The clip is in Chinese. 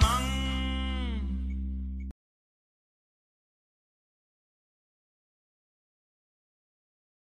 茫